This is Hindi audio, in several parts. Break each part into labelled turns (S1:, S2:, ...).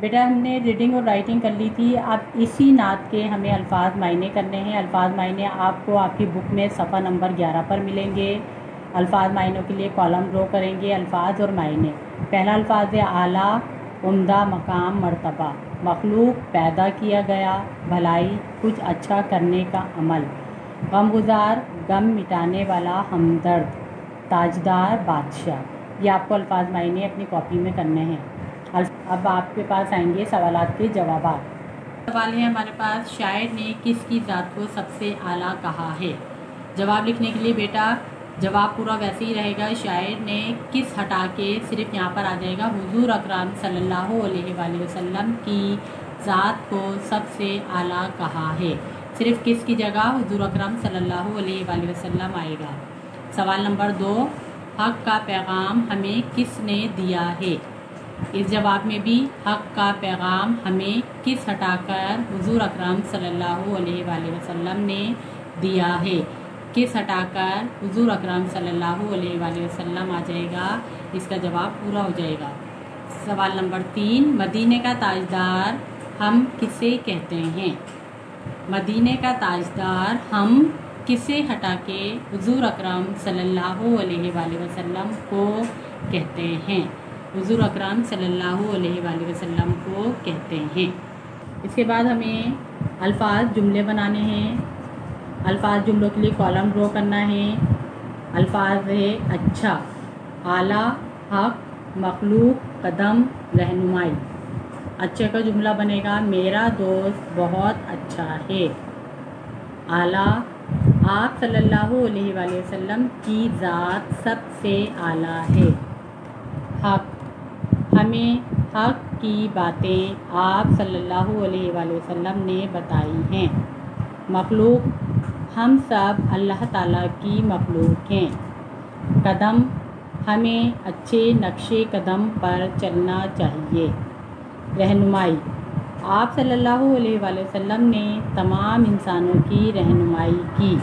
S1: बेटा, हमने रीडिंग और राइटिंग कर ली थी। अब इसी नात के हमें अल्फाज मायने करने हैं। अल्फाज मायने आपको आपकी बुक में सफ़ा नंबर ग्यारह पर मिलेंगे। अल्फाज मायनों के लिए कॉलम ड्रॉ करेंगे। अल्फाज और मायने। पहला अल्फाज है आला, उम्दा, मकाम, मरतबा। मखलूक, पैदा किया गया। भलाई, कुछ अच्छा करने का अमल। गम गुजार गम मिटाने वाला हमदर्द। ताजदार, बादशाह। ये आपको अल्फाज मायने अपनी कॉपी में करने हैं। अब आपके पास आएँगे सवाल के जवाब सवाल है, हमारे पास शायर ने किसकी ज़ात को सबसे आला कहा है? जवाब लिखने के लिए, बेटा, जवाब पूरा वैसे ही रहेगा, शायर ने किस हटा के सिर्फ़ यहाँ पर आ जाएगा? हुजूर अकराम सल्लल्लाहु अलैहि वसल्लम की ज़ात को सबसे आला कहा है। सिर्फ़ किस की जगह? हुजूर अकरम सल्लल्लाहु अलैहि वसल्लम आएगा। सवाल नंबर दो, हक का पैगाम हमें किसने दिया है? इस जवाब में भी हक का पैगाम हमें किस हटाकर हुजूर अकरम सल्लल्लाहु अलैहि वसल्लम ने दिया है? किस हटाकर हुजूर अकरम सल्लल्लाहु अलैहि वसल्लम आ जाएगा? इसका जवाब पूरा हो जाएगा। सवाल नंबर तीन, मदीने का ताजदार हम किसे कहते हैं? मदीने का ताजदार हम किसे हटा के हुजूर अकरम अलैहि वसल्लम को कहते हैं? हुजूर अकरम सल्लल्लाहु अलैहि वसल्लम को कहते हैं। इसके बाद हमें अल्फाज जुमले बनाने हैं। अल्फाज जुमलों के लिए कॉलम ड्रॉ करना है। अल्फाज है अच्छा आला, हक, मखलूक, कदम, रहनुमाई। अच्छे का जुमला बनेगा, मेरा दोस्त बहुत अच्छा है। आला, आप सल्लल्लाहु अलैहि वसल्लम की ज़ात सबसे आला है। हक हमें हक की बातें आप सल्लल्लाहु अलैहि वसल्लम ने बताई हैं। मखलूक, हम सब अल्लाह ताला की मखलूक हैं। कदम, हमें अच्छे नक्शे कदम पर चलना चाहिए। रहनुमाई, आप सल्लल्लाहु अलैहि वसल्लम ने तमाम इंसानों की रहनुमाई की।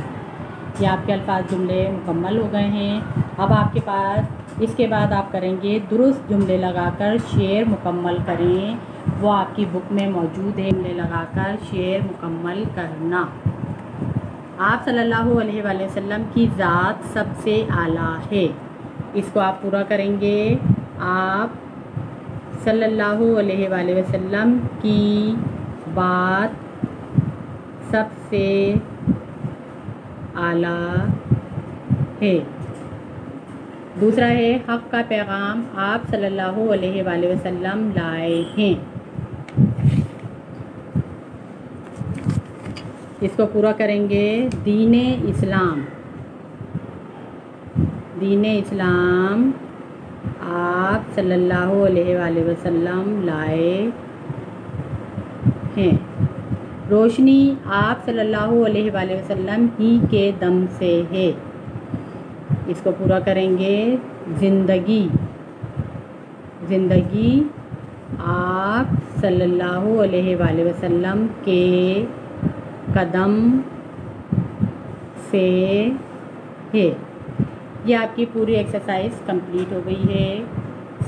S1: ये आपके अल्फाज, जुमले मुकम्मल हो गए हैं। अब आपके पास इसके बाद आप करेंगे दुरुस्त जुमले लगाकर शेर मुकम्मल करें। वो आपकी बुक में मौजूद है, जुमले लगाकर शेर मुकम्मल करना। आप सल्लल्लाहु अलैहि वसल्लम की ज़ात सबसे आला है। इसको आप पूरा करेंगे। आप सल्लल्लाहु अलैहि वसल्लम की बात सबसे आला है। दूसरा है, हक़ का पैगाम आप सल्लल्लाहु अलैहि वसल्लम लाए हैं। इसको पूरा करेंगे दीन इस्लाम। दीन इस्लाम आप सल्लल्लाहु अलैहि वसल्लम लाए हैं। रोशनी आप सल्लल्लाहु अलैहि वसल्लम ही के दम से है। इसको पूरा करेंगे ज़िंदगी। ज़िंदगी आप सल्लल्लाहु अलैहि वसल्लम के कदम से है। ये आपकी पूरी एक्सरसाइज कंप्लीट हो गई है।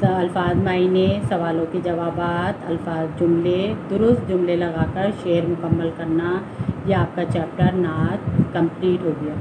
S1: अल्फाज मायने, सवालों के जवाब अल्फाज जुमले, दुरुस्त जुमले लगाकर शेर मुकम्मल करना यह आपका चैप्टर नात कंप्लीट हो गया।